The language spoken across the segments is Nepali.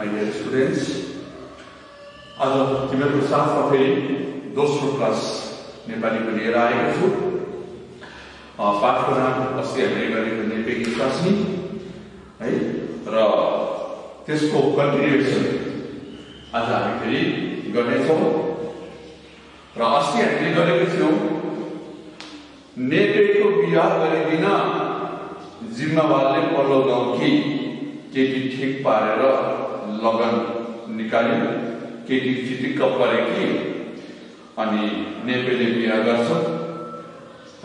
माई डियर स्टुडेन्ट्स आज तिमीहरूको साथमा फेरि दोस्रो क्लास नेपालीको लिएर आएको छु। पाठको नाम अस्ति हामीले गरेको नेपाली स्वास्नी है? र त्यसको कन्टिन्युएसन आज हामी फेरि गर्नेछौँ। र अस्ति हामीले गरेको थियौँ नेपेको बिहा गरिदिन जिम्मावारले पल्लो गाउँकी केटी ठिक पारेर लगन निकाल्यो केटी चिटिक्क परेकी अनि नेपेले बिहा गर्छ।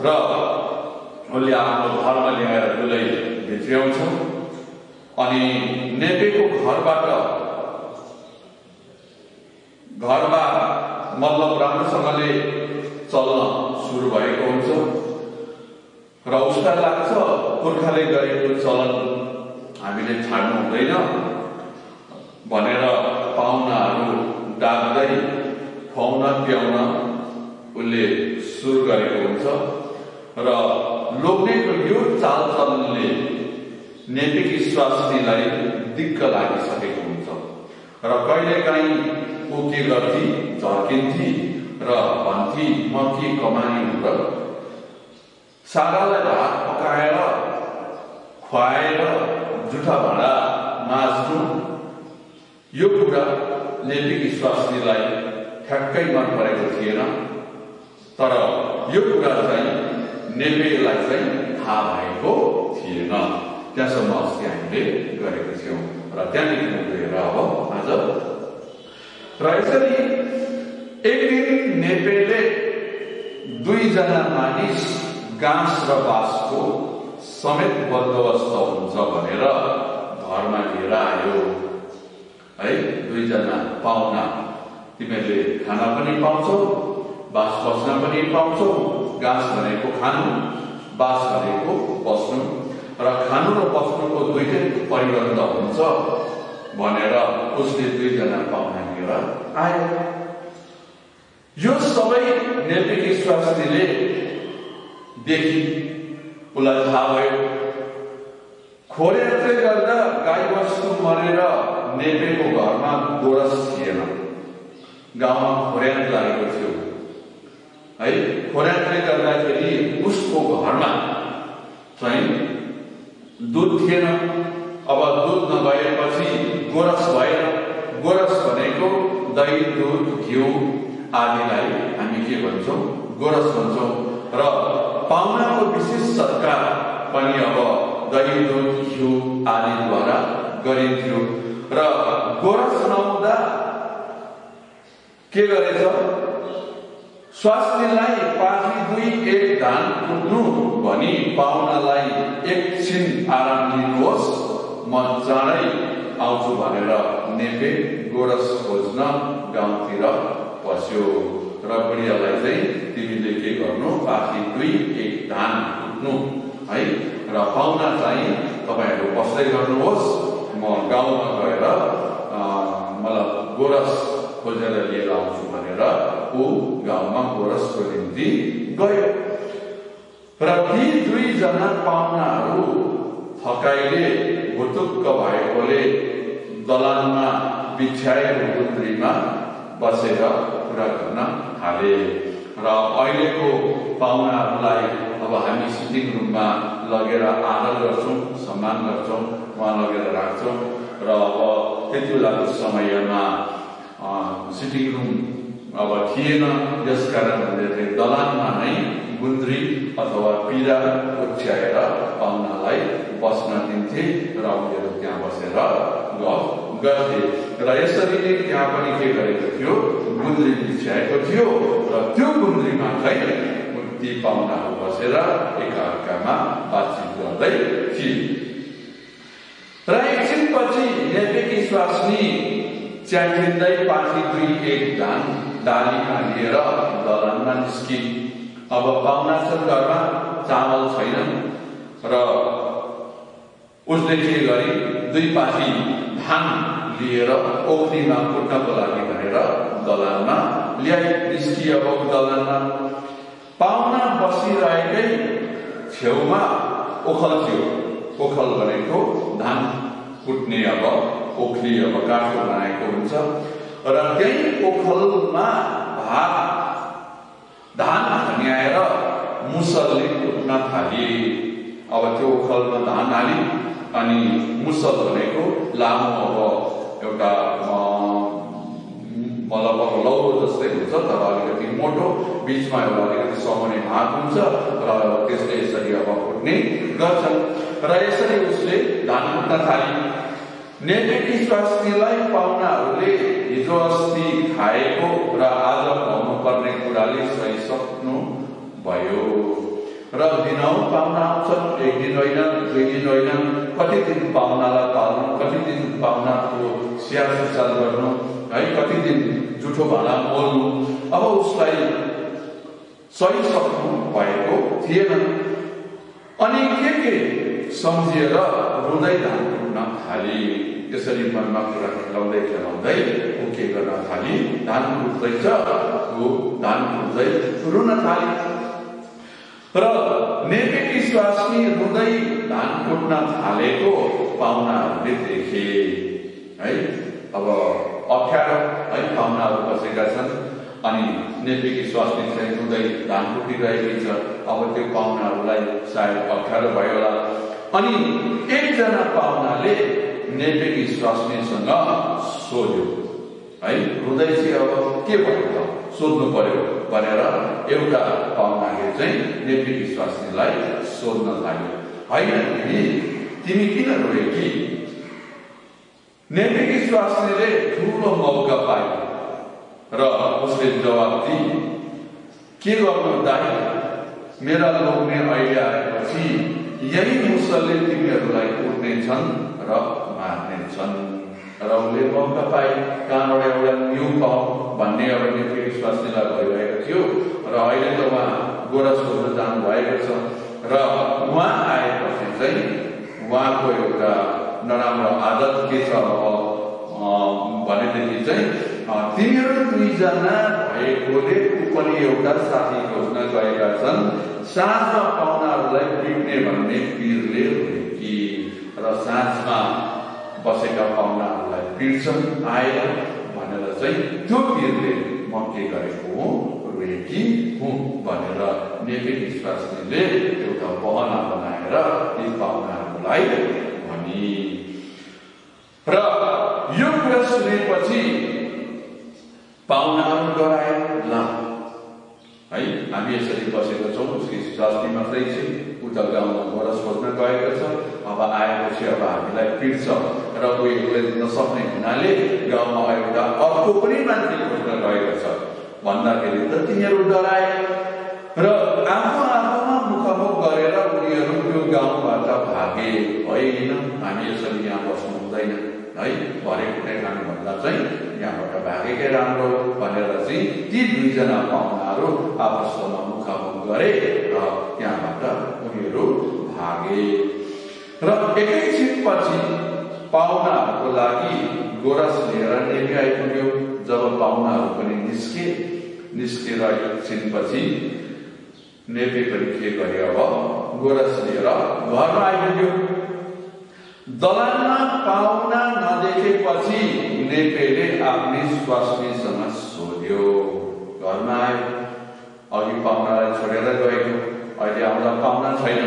र उसले आफ्नो घरमा ल्याएर दुलै भित्र्याउँछ। अनि नेपेको घरबाट घरमा मतलब राम्रोसँगले चल्न सुरु भएको हुन्छ। र उसलाई लाग्छ पुर्खाले गरेको चलन हामीले छाड्नु हुँदैन। भनेर पाहुनाहरू डाक्दै खुवाउन प्याउन उसले सुरु गरेको हुन्छ। र लोग्नेको यो चालचलनले नेपिकी स्वास्नीलाई दिक्क लागिसकेको हुन्छ। र कहिलेकाहीँ ऊ के गर्थी झर्किन्थी र भन्थी म के कमानी र सारालाई भात पकाएर खुवाएर जुठा भाँडा माझ्नु यो कुरा लेपिकी स्वास्नीलाई ठ्याक्कै मन परेको थिएन तर यो कुरा चाहिँ नेपेलाई चाहिँ थाहा भएको थिएन। त्यहाँसम्म अस्ति हामीले गरेको थियौँ। र त्यहाँदेखि गएर अब आज र यसरी एक दिन नेपेले दुईजना मानिस गाँस र बाँसको समेत बन्दोबस्त हुन्छ भनेर घरमा लिएर आयो। है दुईजना पाहुना तिमीहरूले खाना पनि पाउँछौ बास बस्न पनि पाउँछौ घाँस भनेको खानु बास भनेको बस्नु र खानु र बस्नुको दुइटै परिबन्ध हुन्छ भनेर उसले दुईजना पाहुना लिएर आयो यो सबै नेपिकी स्वास्नीले देखि उसलाई थाहा भयो खोरेरले गर्दा गाईबस्तु मरेर नेपेको घरमा गोरस थिएन गाउँमा खोर्यात लागेको थियो है खोर्यातले गर्दाखेरि उसको घरमा चाहिँ दुध थिएन अब दुध नभएपछि गोरस भएन गोरस भनेको दही दुध घिउ आदिलाई हामी के भन्छौँ गोरस भन्छौँ र पाहुनाको विशेष सत्कार पनि अब दही दुध घिउ आदिद्वारा गरिन्थ्यो र गोरस नहुँदा के गरेछ? स्वास्थ्यलाई पाथी दुई एक धान कुट्नु भनी पाहुनालाई एकछिन आराम दिनुहोस् म चाँडै आउँछु भनेर नेपे गोरस खोज्न गाउँतिर पस्यो र बुढियालाई चाहिँ तिमीले के गर्नु? पाथी दुई एक धान कुट्नु है? र पाहुना चाहिँ तपाईँहरू बस्दै गर्नुहोस्? गाउँमा गएर मलाई गोरस खोजेर लिएर आउँछु भनेर ऊ गाउँमा गोरसको निम्ति गयो। र ती दुईजना पाहुनाहरू थकाइले भुतुक्क भएकोले दलानमा बिछ्याएको गुन्द्रीमा बसेर कुरा गर्न थाले। र अहिलेको पाहुनाहरूलाई अब हामी सिटिङ रुममा लगेर आदर गर्छौँ सम्मान गर्छौँ उहाँ लगेर राख्छौँ र अब त्यति बेलाको समयमा सिटिङ रुम अब थिएन यस कारणले दलानमा नै गुन्द्री अथवा पिरा ओछ्याएर पाहुनालाई बस्न दिन्थे र उनीहरू त्यहाँ बसेर गफ गर्थे। र यसरी नै त्यहाँ पनि के गरेको थियो गुन्द्री बिछ्याएको थियो र त्यो गुन्द्रीमा चाहिँ ती पाहुनाहरू बसेर एकाअर्कामा बातचित गर्दै थिए। र एकछिनपछि नेपेकी स्वास्नी च्याटिँदै पाथी दुई एक धान डालीमा लिएर दलानमा निस्कि अब पाहुना छन् घरमा चामल छैन र उसले के गरे दुई पाथी धान लिएर ओखलीमा कुट्नको लागि भनेर दलानमा ल्याइ निस्किए अब दलानमा पाहुना बसिरहेकै छेउमा ओखल थियो। ओखल भनेको धान कुट्ने अब ओखली अब काठको बनाएको हुन्छ। र त्यही ओखलमा भात धान खन्याएर मुसलले कुट्न थाले। अब त्यो ओखलमा धान हाली अनि मुसल भनेको लामो अब एउटा मतलब लौरो जस्तै हुन्छ तर अलिकति मोटो। बिचमा एउटा अलिकति समाउने भाग हुन्छ र त्यसले यसरी अब फुट्ने गर्छन्। र यसरी उसले धान फुट्न थाले। नेगेटिभ स्वास्थ्यलाई पाहुनाहरूले हिजो अस्ति खाएको र आज खुवाउनु पर्ने कुराले सहिसक्नु भयो र दिनौ पाहुना आउँछन् एक दिन होइन दुई दिन होइन कति दिन पाहुनालाई पाल्नु कति दिन पाहुनाको स्याहार सुसार गर्नु है? कति दिन जुठो भाँडा बोल्नु? अब उसलाई सही सक्नु भएको थिएन। अनि के के सम्झिएर रुँदै धान कुट्न थाली? त्यसरी मनमा कुरा खेलाउँदै खेलाउँदै ऊ के गर्न थाली? धान कुट्दैछ ऊ धान कुट्दै रुन थाली। र नेगेटिभ स्वास्नी रुँदै धान कुट्न थालेको पाहुनाहरूले देखे। है अब अप्ठ्यारो है पाहुनाहरू बसेका छन्। अनि नेपिकी स्वास्नी चाहिँ रुँदै धान कुटिरहेकी छ अब त्यो पाहुनाहरूलाई सायद अप्ठ्यारो भयो होला अनि एकजना पाहुनाले नेपेकी स्वास्नीसँग सोध्यो है रुँदै चाहिँ अब के भयो त सोध्नु पर्यो भनेर एउटा पाहुनाले चाहिँ नेपिकी स्वास्नीलाई सोध्न लाग्यो होइन तिमी तिमी किन रोए कि नेपिकी स्वास्नीले ठुलो मौका पाए र उसले जवाब दिए के गर्नु दाइ मेरा लोग्ने अहिले आएपछि यही मुसलले तिमीहरूलाई कुट्नेछन् र मार्नेछन्। र उसले मौका पाए कहाँबाट एउटा न्यु पाऊ भन्ने एउटा नेपिकी स्वास्नीलाई भइरहेको थियो। र अहिले त उहाँ गोरा सोध्न जानुभएको छ। र उहाँ आएपछि चाहिँ उहाँको एउटा नराम्रो आदत के छ भनेदेखि चाहिँ तिमीहरू दुईजना भएकोले पनि एउटा साथी खोज्न गएका छन् साँझमा पाहुनाहरूलाई पिट्ने भन्ने पिरले कि र साँझमा बसेका पाहुनाहरूलाई पिट्छन् आएर भनेर चाहिँ त्यो पिरले म के गरेको हुँ रोएकी हुँ भनेर नेपिक विश्वासले एउटा बहना बनाएर यी पाहुनाहरूलाई भनी र यो कुरा सुनेपछि पाहुनाहरू डराए ल है हामी यसरी बसेको छौँ उसकी स्वास्थ्य मात्रै चाहिँ उता गाउँमा गएर सोध्न गएको छ। अब आएपछि अब हामीलाई पिट्छ र उयोले नसक्ने हुनाले गाउँमा एउटा अर्को पनि मान्छे खोज्न गएको छ। भन्दाखेरि त तिनीहरू डराए। र आफू आफूमा मुखमुख गरेर उनीहरू त्यो गाउँबाट भागे। होइन हामी यसरी यहाँ बस्नु हुँदैन। है। भरे कुनै खानुभन्दा चाहिँ यहाँबाट भागेकै राम्रो भनेर चाहिँ ती दुईजना पाहुनाहरू आपसमा मुखामुख गरे र त्यहाँबाट उनीहरू भागे। र एकैछिनपछि पाहुनाहरूको लागि गोरस लिएर नेपी आइपुग्यो जब पाहुनाहरू पनि निस्के निस्केर एकछिनपछि नेपी पनि के गरे अब गोरस लिएर घरमा आइपुग्यो। दलानमा पाहुना नदेखेपछि नेपेले आफ्नै स्वास्नीसँग सोध्यो घरमा आयो अघि पाहुनालाई छोडेर गएको अहिले आउँदा पाहुना छैन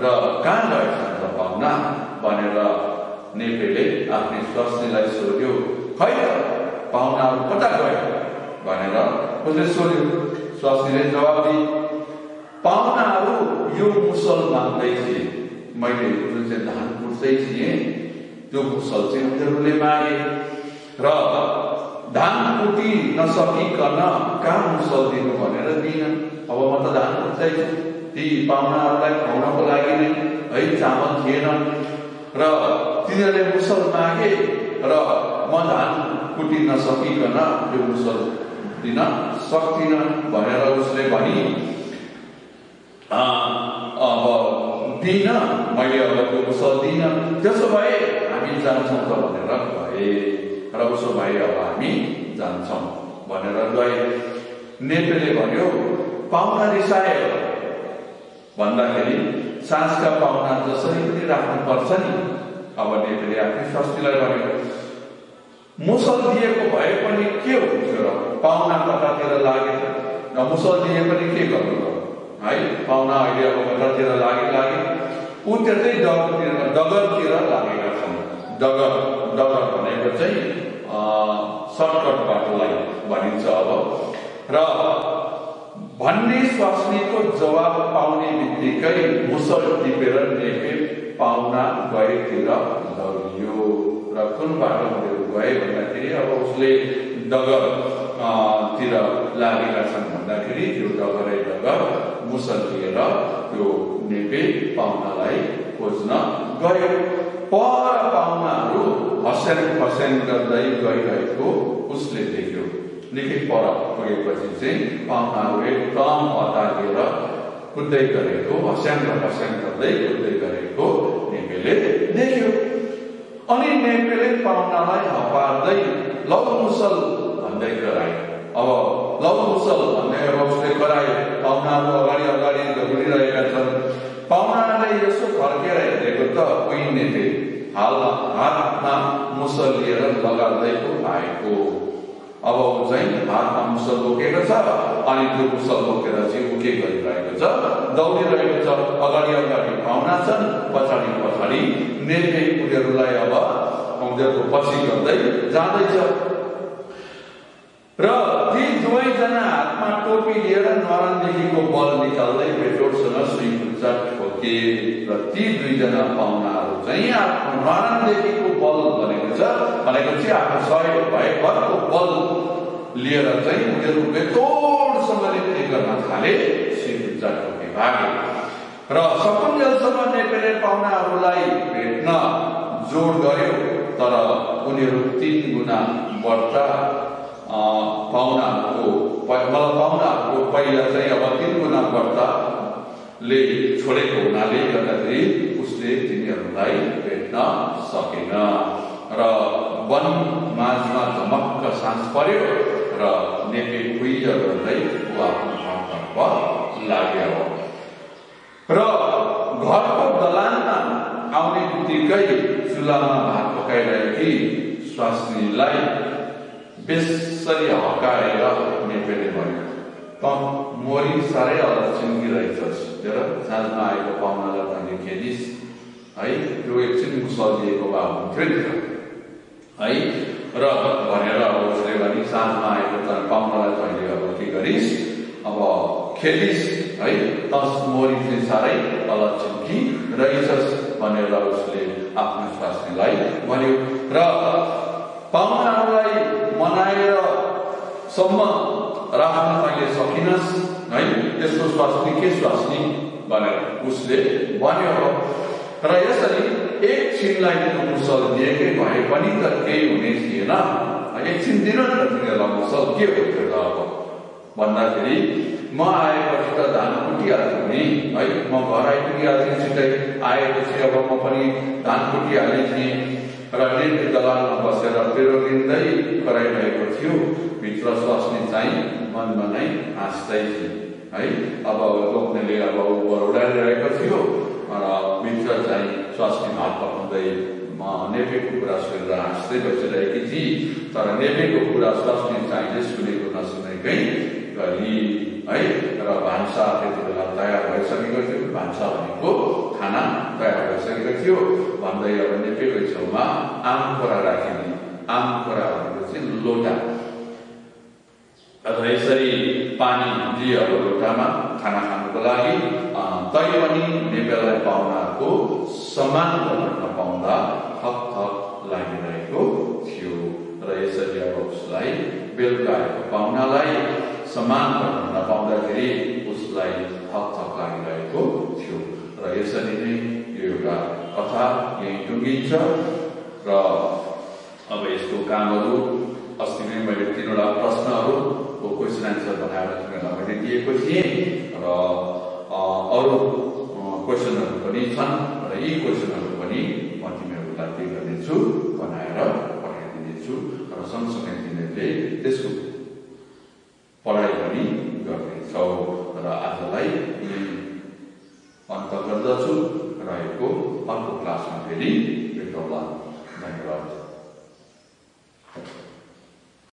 र कहाँ गएछन् त पाहुना भनेर नेपेले आफ्नै स्वास्नीलाई सोध्यो खै त पाहुनाहरू कता गयो भनेर उसले सोध्यो स्वास्नीले जवाब दिए पाहुनाहरू यो मुसल माग्दै थिए मैले चाहिँ धान कुट्दै थिएँ त्यो मुसल चाहिँ उनीहरूले मागे र धान कुटी नसकिकन कहाँ मुसल दिनु भनेर दिन अब म त धान कुट्दै छु ती पाहुनाहरूलाई खुवाउनको लागि नै है चामल थिएन। र तिनीहरूले मुसल मागे र म धान कुटी नसकिकन त्यो मुसल दिन सक्दिनँ भनेर उसले भनी अब दिन मैले अब त्यो दिइनँ त्यसो भए हामी जान्छौँ त भनेर गए र उसो भए अब हामी जान्छौँ भनेर गए। नेपेले भन्यो पाहुना रिसायो। भन्दाखेरि साँझका पाहुना जसरी पनि राख्नुपर्छ नि? अब नेपेले आफ्नै स्वास्थ्यलाई भन्यो मुसल दिएको भए पनि के हुन्थ्यो र पाहुना कतातिर लागे र मुसल दिए पनि के गर्नु? र है पाहुना अहिले अब कतातिर लागे लागे ऊ त्यतै डगरतिर डगरतिर लागेका छन्। डगर डगर भनेको चाहिँ सर्टकट बाटोलाई भनिन्छ अब। र भन्ने स्वास्नीको जवाब पाउने बित्तिकै मुसल टिपेर नेपे पाहुना गएतिर लगियो। र कुन बाटो गए भन्दाखेरि अब उसले डगर तिर लागेका छन् भन्दाखेरि त्यो डगरै डगर मुसल लिएर त्यो नेपे पाहुनालाई खोज्न गयो। पर पाहुनाहरू हस्यान फस्यान गर्दै गइरहेको उसले देख्यो। निकै पर पुगेपछि चाहिँ पाहुनाहरू एकदम हतारिएर कुद्दै गरेको हस्याङ र हस्याङ गर्दै कुद्दै गरेको नेपेले देख्यो। अनि नेपेले पाहुनालाई हपार्दै लौ मुसल भन्दै करायो अब लौ मुसल भन्दै अब उसले करायो पाहुनाहरू अगाडि अगाडि दौडिरहेका छन् पाहुनाले यसो फर्केर हेरेको त कोही नेपे हाल हातमा मुसल लिएर लगाउँदै पो आएको अब ऊ चाहिँ हातमा मुसल बोकेको छ अनि त्यो मुसल बोकेर चाहिँ ऊ के गरिरहेको छ दौडिरहेको छ अगाडि अगाडि पाहुना छन् पछाडि पछाडि नेते उनीहरूलाई अब उनीहरूको पछि गर्दै जाँदैछ र ती दुवैजना हातमा टोपी लिएर नरनदेखिको बल निकाल्दै पेट्रोलसँग सुई ठोके र ती दुईजना पाहुनाहरू चाहिँ आफ्नो नरनदेखिको बल भनेको छ भनेको चाहिँ आफ्नो सहयोग भए भरको बल लिएर चाहिँ उनीहरू बेतोडसँगले के गर्न थाले सुई ठोके भागे। र सकुन्जेलसम्म नेपेले पाहुनाहरूलाई भेट्न जोड गर्यो तर उनीहरू तिन गुणा बढ्ता पाहुनाहरूको पाहुनाहरूको पहिला चाहिँ अब तिन गुणा बढ्ताले छोडेको हुनाले गर्दाखेरि उसले तिनीहरूलाई भेट्न सकेन र वन माझमा झमक्क सास पर्यो र नेपे कुइज गर्दै ऊ आफ्नो घरतर्फ लाग्यो र घरको दलानमा आउने बित्तिकै चुलामा भात पकाइरहेकी स्वास्नीलाई बेसरी हकाएर भन्यो त मोरी साह्रै अलक्षिन्की रहेछस् हेर साँझमा आएको पाहुनालाई तैँले खेदिस् है त्यो एकछिन मुसलिएको भए हुन्थ्यो नि त है र भनेर अब उसले भने साँझमा आएको त पाहुनालाई तैँले अब के गरिस् अब खेदिस् है तस मोरी चाहिँ साह्रै अलक्षिन्की रहेछस् भनेर उसले आफ्नो स्वास्नीलाई भन्यो र पाहुनाहरूलाई मनाएर सम्म राख्न तैँले सकिनस् है त्यसको स्वास्नी के स्वास्नी भनेर उसले भन्यो र यसरी एकछिनलाई मुसल दिएकै भए पनि त केही हुने थिएन एकछिन दिन त तिनीहरूलाई मुसल के हुन्थ्यो त अब भन्दाखेरि म आएपछि त धान कुटिहाल्छु नि है म घर आइपुगिहाल्थेँ छिट्टै आएपछि अब म पनि धान कुटिहाल्ने थिएँ र नेट दलालमा बसेर तेरो लिँदै कराइरहेको थियो भित्र स्वास्नी चाहिँ मनमा नै हाँस्दै थिए है अब लोक्नेले अब उडाइरहेको थियो र भित्र चाहिँ स्वास्नी भात पकाउँदै म नेपेको कुरा सुनेर हाँस्दै बसिरहेकी थिएँ। तर नेपेको कुरा स्वास्नी चाहिँ सुनेको नसुनेकै गरी है र भान्सा त्यति बेला तयार भइसकेको थियो। भान्सा भनेको खाना तयार भइसकेको थियो भन्दै अब नेपेको छेउमा आम खोरा राखिने आम खोरा भनेको लोटा र यसरी पानी दियो अब लोटामा खाना खानुको लागि तै पनि नेपेलाई पाहुनाको सम्मान गर्न नपाउँदा थप थप लागिरहेको थियो र यसरी अब उसलाई बेलुका पाहुनालाई सम्मान गर्न नपाउँदाखेरि उसलाई थप थप लागिरहेको यसरी नै यो एउटा कथा यहीँ टुङ्गिन्छ र अब यसको कामहरू अस्ति नै मैले तिनवटा प्रश्नहरूको क्वेसन एन्सर बनाएर तिमीहरूलाई मैले दिएको थिएँ र अरू क्वेसनहरू पनि छन् र यी क्वेसनहरू पनि म तिमीहरूलाई के